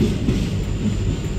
フフフ。